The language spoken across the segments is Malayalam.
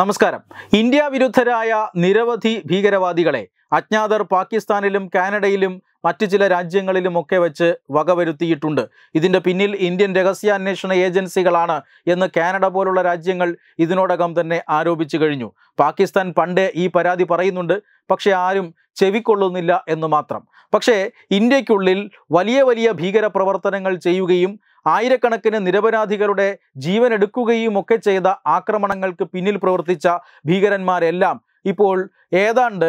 നമസ്കാരം. ഇന്ത്യ വിരുദ്ധരായ നിരവധി ഭീകരവാദികളെ അജ്ഞാതർ പാകിസ്ഥാനിലും കാനഡയിലും മറ്റു ചില രാജ്യങ്ങളിലുമൊക്കെ വെച്ച് വകവരുത്തിയിട്ടുണ്ട്. ഇതിന്റെ പിന്നിൽ ഇന്ത്യൻ രഹസ്യാന്വേഷണ ഏജൻസികളാണ് എന്ന് കാനഡ പോലുള്ള രാജ്യങ്ങൾ ഇതിനോടകം തന്നെ ആരോപിച്ചു കഴിഞ്ഞു. പാകിസ്ഥാൻ പണ്ടേ ഈ പരാതി പറയുന്നുണ്ട്. പക്ഷേ ആരും ചെവിക്കൊള്ളുന്നില്ല എന്ന് മാത്രം. പക്ഷേ ഇന്ത്യക്കുള്ളിൽ വലിയ വലിയ ഭീകര പ്രവർത്തനങ്ങൾ ചെയ്യുകയും ആയിരക്കണക്കിന് നിരപരാധികളുടെ ജീവൻ എടുക്കുകയും ഒക്കെ ചെയ്ത ആക്രമണങ്ങൾക്ക് പിന്നിൽ പ്രവർത്തിച്ച ഭീകരന്മാരെല്ലാം ഇപ്പോൾ ഏതാണ്ട്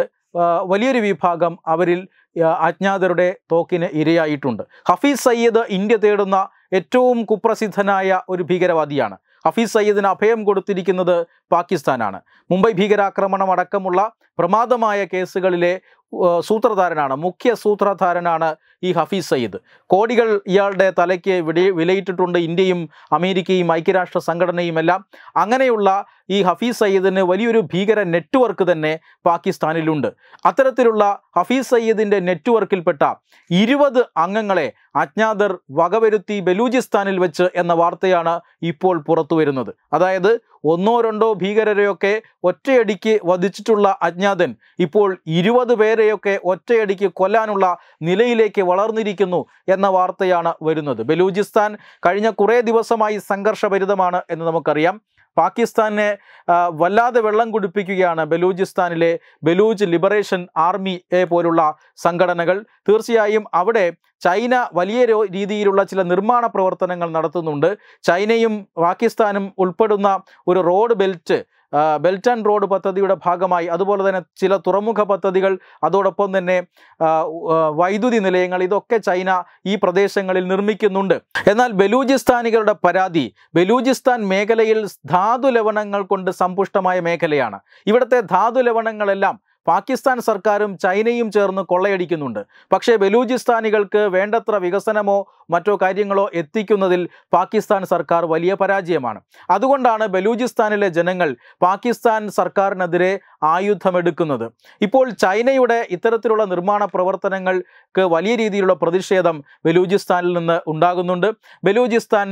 വലിയൊരു വിഭാഗം അവരിൽ അജ്ഞാതരുടെ തോക്കിന് ഇരയായിട്ടുണ്ട്. ഹഫീസ് സയ്യിദ് ഇന്ത്യ തേടുന്ന ഏറ്റവും കുപ്രസിദ്ധനായ ഒരു ഭീകരവാദിയാണ്. ഹഫീസ് സയ്യിദിന് അഭയം കൊടുത്തിരിക്കുന്നത് പാകിസ്ഥാനാണ്. മുംബൈ ഭീകരാക്രമണം അടക്കമുള്ള പ്രമാദമായ കേസുകളിലെ സൂത്രധാരനാണ് മുഖ്യ സൂത്രധാരനാണ് ഈ ഹഫീസ് സയ്യിദ്. കോടികൾ ഇയാളുടെ തലയ്ക്ക് വിട വിലയിട്ടിട്ടുണ്ട് ഇന്ത്യയും അമേരിക്കയും ഐക്യരാഷ്ട്ര സംഘടനയും എല്ലാം. അങ്ങനെയുള്ള ഈ ഹഫീസ് സയ്യിദിന് വലിയൊരു ഭീകര നെറ്റ്വർക്ക് തന്നെ പാകിസ്ഥാനിലുണ്ട്. അത്തരത്തിലുള്ള ഹഫീസ് സയ്യിദിന്റെ നെറ്റ്വർക്കിൽപ്പെട്ട ഇരുപത് അംഗങ്ങളെ അജ്ഞാതർ വകവരുത്തി ബലൂചിസ്ഥാനിൽ വെച്ച് എന്ന വാർത്തയാണ് ഇപ്പോൾ പുറത്തു വരുന്നത് അതായത് ഒന്നോ രണ്ടോ ഭീകരരെയൊക്കെ ഒറ്റയടിക്ക് വധിച്ചിട്ടുള്ള അജ്ഞാതൻ ഇപ്പോൾ ഇരുപത് പേരെയൊക്കെ ഒറ്റയടിക്ക് കൊല്ലാനുള്ള നിലയിലേക്ക് വളർന്നിരിക്കുന്നു എന്ന വാർത്തയാണ് വരുന്നത്. ബലൂചിസ്ഥാൻ കഴിഞ്ഞ കുറേ ദിവസമായി സംഘർഷഭരിതമാണ് എന്ന് നമുക്കറിയാം. പാകിസ്ഥാനെ വല്ലാതെ വെള്ളം കുടിപ്പിക്കുകയാണ് ബലൂചിസ്ഥാനിലെ ബലൂജ് ലിബറേഷൻ ആർമി പോലുള്ള സംഘടനകൾ. തീർച്ചയായും അവിടെ ചൈന വലിയ രീതിയിലുള്ള ചില നിർമ്മാണ പ്രവർത്തനങ്ങൾ നടത്തുന്നുണ്ട്. ചൈനയും പാകിസ്ഥാനും ഉൾപ്പെടുന്ന ഒരു road belt belt and road പദ്ധതിയുടെ ഭാഗമായി അതുപോലെ തന്നെ ചില തുറമുഖ പദ്ധതികൾ അതോടൊപ്പം തന്നെ വൈദ്യുതി നിലയങ്ങൾ ഇതൊക്കെ ചൈന ഈ പ്രദേശങ്ങളിൽ നിർമ്മിക്കുന്നുണ്ട്. എന്നാൽ ബലൂചിസ്ഥാനികളുടെ പരാതി ബലൂചിസ്ഥാൻ മേഖലയിൽ ധാതു ലവണങ്ങൾ കൊണ്ട് സമ്പുഷ്ടമായ മേഖലയാണ്. ഇവിടുത്തെ ധാതു ലവണങ്ങളെല്ലാം പാകിസ്ഥാൻ സർക്കാരും ചൈനയും ചേർന്ന് കൊള്ളയടിക്കുന്നുണ്ട്. പക്ഷേ ബലൂചിസ്ഥാനികൾക്ക് വേണ്ടത്ര വികസനമോ മറ്റോ കാര്യങ്ങളോ എത്തിക്കുന്നതിൽ പാകിസ്ഥാൻ സർക്കാർ വലിയ പരാജയമാണ്. അതുകൊണ്ടാണ് ബലൂചിസ്ഥാനിലെ ജനങ്ങൾ പാകിസ്ഥാൻ സർക്കാരിനെതിരെ ആയുധമെടുക്കുന്നത്. ഇപ്പോൾ ചൈനയുടെ ഇത്തരത്തിലുള്ള നിർമ്മാണ പ്രവർത്തനങ്ങൾക്ക് വലിയ രീതിയിലുള്ള പ്രതിഷേധം ബലൂചിസ്ഥാനിൽ നിന്ന് ഉണ്ടാകുന്നുണ്ട്. ബലൂചിസ്ഥാൻ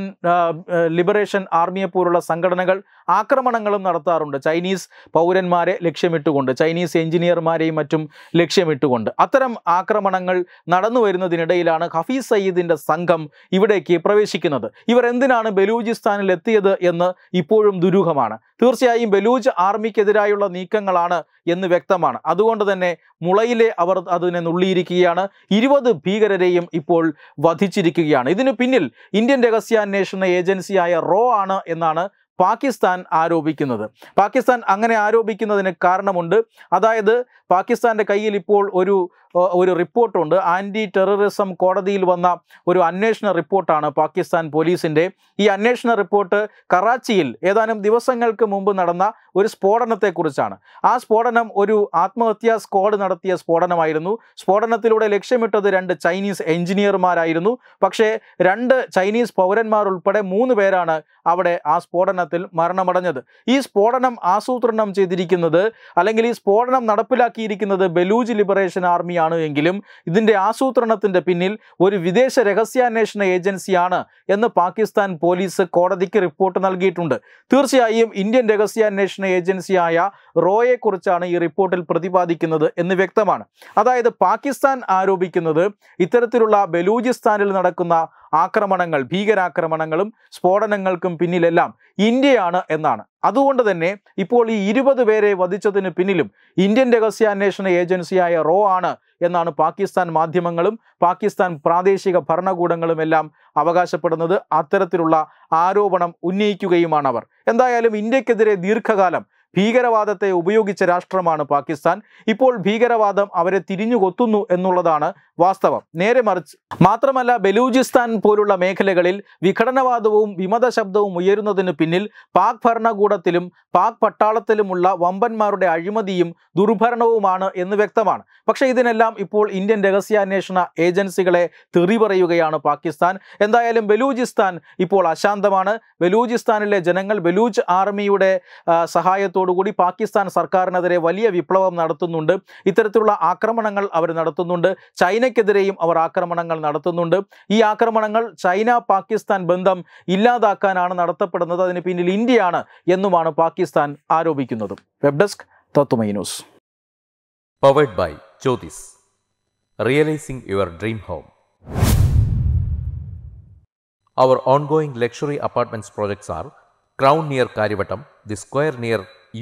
ലിബറേഷൻ ആർമിയെ പോലുള്ള സംഘടനകൾ ആക്രമണങ്ങളും നടത്താറുണ്ട്. ചൈനീസ് പൗരന്മാരെ ലക്ഷ്യമിട്ടുകൊണ്ട് ചൈനീസ് എഞ്ചിനീയർമാരെയും മറ്റും ലക്ഷ്യമിട്ടുകൊണ്ട്. അത്തരം ആക്രമണങ്ങൾ നടന്നു വരുന്നതിനിടയിലാണ് ഹഫീസ് സയ്യിദിന്റെ സംഘം ഇവിടേക്ക് പ്രവേശിക്കുന്നത്. ഇവർ എന്തിനാണ് ബലൂചിസ്ഥാനിൽ എത്തിയത് എന്ന് ഇപ്പോഴും ദുരൂഹമാണ്. തീർച്ചയായും ബലൂജ് ആർമിക്കെതിരായുള്ള നീക്കങ്ങളാണ് എന്ന് വ്യക്തമാണ്. അതുകൊണ്ട് തന്നെ മുളയിലെ അവർ അതിനെ നുള്ളിയിരിക്കുകയാണ്. ഇരുപത് ഭീകരരെയും ഇപ്പോൾ വധിച്ചിരിക്കുകയാണ്. ഇതിനു പിന്നിൽ ഇന്ത്യൻ രഹസ്യാന്വേഷണ ഏജൻസിയായ റോ ആണ് എന്നാണ് പാകിസ്ഥാൻ ആരോപിക്കുന്നത്. പാകിസ്ഥാൻ അങ്ങനെ ആരോപിക്കുന്നതിന് കാരണമുണ്ട്. അതായത് പാകിസ്ഥാന്റെ കയ്യിൽ ഇപ്പോൾ ഒരു ഒരു റിപ്പോർട്ടുണ്ട്. ആന്റി ടെററിസം കോടതിയിൽ വന്ന ഒരു അന്വേഷണ റിപ്പോർട്ടാണ് പാകിസ്ഥാൻ പോലീസിന്റെ. ഈ അന്വേഷണ റിപ്പോർട്ട് കറാച്ചിയിൽ ഏതാനും ദിവസങ്ങൾക്ക് മുമ്പ് നടന്ന ഒരു സ്ഫോടനത്തെക്കുറിച്ചാണ്. ആ സ്ഫോടനം ഒരു ആത്മഹത്യാ സ്ക്വാഡ് നടത്തിയ സ്ഫോടനമായിരുന്നു. സ്ഫോടനത്തിലൂടെ ലക്ഷ്യമിട്ടത് രണ്ട് ചൈനീസ് എഞ്ചിനീയർമാരായിരുന്നു. പക്ഷേ രണ്ട് ചൈനീസ് പൗരന്മാർ ഉൾപ്പെടെ മൂന്ന് പേരാണ് അവിടെ ആ സ്ഫോടനത്തിൽ മരണമടഞ്ഞത്. ഈ സ്ഫോടനം ആസൂത്രണം ചെയ്തിരിക്കുന്നത് അല്ലെങ്കിൽ ഈ സ്ഫോടനം നടപ്പിലാക്കിയിരിക്കുന്നത് ബലൂജ് ലിബറേഷൻ ആർമിയാണ് എങ്കിലും ഇതിന്റെ ആസൂത്രണത്തിന്റെ പിന്നിൽ ഒരു വിദേശ രഹസ്യാന്വേഷണ ഏജൻസിയാണ് എന്ന് പാകിസ്ഥാൻ പോലീസ് കോടതിക്ക് റിപ്പോർട്ട് നൽകിയിട്ടുണ്ട്. തീർച്ചയായും ഇന്ത്യൻ രഹസ്യാന്വേഷണ ഏജൻസിയായ റോയെക്കുറിച്ചാണ് ഈ റിപ്പോർട്ടിൽ പ്രതിപാദിക്കുന്നത് എന്ന് വ്യക്തമാണ്. അതായത് പാകിസ്ഥാൻ ആരോപിക്കുന്നത് ഇത്തരത്തിലുള്ള ബലൂചിസ്ഥാനിൽ നടക്കുന്ന ആക്രമണങ്ങൾ ഭീകരാക്രമണങ്ങളും സ്ഫോടനങ്ങൾക്കും പിന്നിലെല്ലാം ഇന്ത്യയാണ് എന്നാണ്. അതുകൊണ്ട് തന്നെ ഇപ്പോൾ ഈ ഇരുപത് പേരെ വധിച്ചതിന് പിന്നിലും ഇന്ത്യൻ രഹസ്യാന്വേഷണ ഏജൻസിയായ റോ ആണ് എന്നാണ് പാകിസ്ഥാൻ മാധ്യമങ്ങളും പാകിസ്ഥാൻ പ്രാദേശിക ഭരണകൂടങ്ങളും എല്ലാം അവകാശപ്പെടുന്നത്. അത്തരത്തിലുള്ള ആരോപണം ഉന്നയിക്കുകയുമാണ് അവർ. എന്തായാലും ഇന്ത്യക്കെതിരെ ദീർഘകാലം ഭീകരവാദത്തെ ഉപയോഗിച്ച രാഷ്ട്രമാണ് പാകിസ്ഥാൻ. ഇപ്പോൾ ഭീകരവാദം അവരെ തിരിഞ്ഞുകൊത്തുന്നു എന്നുള്ളതാണ് വാസ്തവം. നേരെ മറിച്ച് മാത്രമല്ല ബലൂചിസ്ഥാൻ പോലുള്ള മേഖലകളിൽ വിഘടനവാദവും വിമത ശബ്ദവും ഉയരുന്നതിന് പിന്നിൽ പാക് ഭരണകൂടത്തിലും പാക് പട്ടാളത്തിലുമുള്ള വമ്പന്മാരുടെ അഴിമതിയും ദുർഭരണവുമാണ് എന്ന് വ്യക്തമാണ്. പക്ഷേ ഇതിനെല്ലാം ഇപ്പോൾ ഇന്ത്യൻ രഹസ്യാന്വേഷണ ഏജൻസികളെ തെറി പറയുകയാണ് പാകിസ്ഥാൻ. എന്തായാലും ബലൂചിസ്ഥാൻ ഇപ്പോൾ അശാന്തമാണ്. ബലൂചിസ്ഥാനിലെ ജനങ്ങൾ ബലൂച്ച് ആർമിയുടെ സഹായത്തോടു ഇതോടുകൂടി പാകിസ്ഥാൻ സർക്കാരിനെതിരെ വലിയ വിപ്ലവം നടത്തുന്നുണ്ട്. ഇത്തരത്തിലുള്ള ആക്രമണങ്ങൾ അവർ നടത്തുന്നുണ്ട്. ചൈനയ്ക്കെതിരെയും അവർ ആക്രമണങ്ങൾ നടത്തുന്നുണ്ട്. ഈ ആക്രമണങ്ങൾ ചൈന പാകിസ്ഥാൻ ബന്ധം ഇല്ലാതാക്കാനാണ് നടത്തപ്പെടുന്നത്. അതിന് പിന്നിൽ ഇന്ത്യയാണ് എന്നുമാണ് പാകിസ്ഥാൻ ആരോപിക്കുന്നത്. Web desk Tatwamayi news. Powered by Jyothis realising your dream home. Our ongoing luxury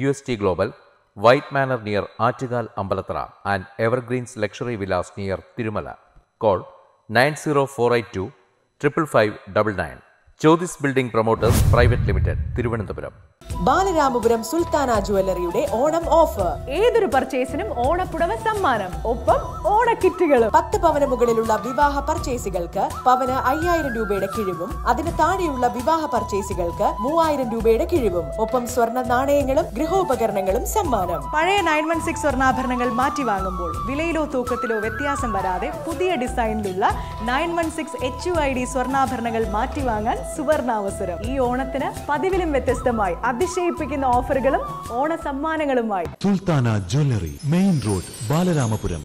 apartments projects are Crown near Karivattam, The Square near UST Global, White Manor near Achigal Ambalatra, and Evergreens Luxury Villas near Tirumala. Call 90482 55599. Jyotis Building Promoters Private Limited, Thiruvananthapuram. Balaramapuram Sultana ജുവല്ലറിയുടെ Onam offer. ഏതൊരു പർച്ചേസിനും ഓണപ്പുടവ സമ്മാനം ഒപ്പം ഓണക്കിറ്റുകളും. പത്ത് പവന് മുകളിലുള്ള വിവാഹ പർച്ചേസുകൾക്ക് പവന് അയ്യായിരം രൂപയുടെ കിഴിവും അതിന് താഴെയുള്ള വിവാഹ പർച്ചേസുകൾക്ക് മൂവായിരം രൂപയുടെ കിഴിവും ഒപ്പം സ്വർണ നാണയങ്ങളും ഗൃഹോപകരണങ്ങളും സമ്മാനം. പഴയ നയൻ വൺ സിക്സ് സ്വർണാഭരണങ്ങൾ മാറ്റി വാങ്ങുമ്പോൾ വിലയിലോ തൂക്കത്തിലോ വ്യത്യാസം വരാതെ പുതിയ ഡിസൈനിലുള്ള nine one six H U I D സ്വർണാഭരണങ്ങൾ മാറ്റി വാങ്ങാൻ സുവർണാവസരം. ഈ ഓണത്തിന് പതിവിലും വ്യത്യസ്തമായി അതിശയിപ്പിക്കുന്ന ഓഫറുകളും ഓണ സമ്മാനങ്ങളുമായി Sultana jewellery main road Balaramapuram.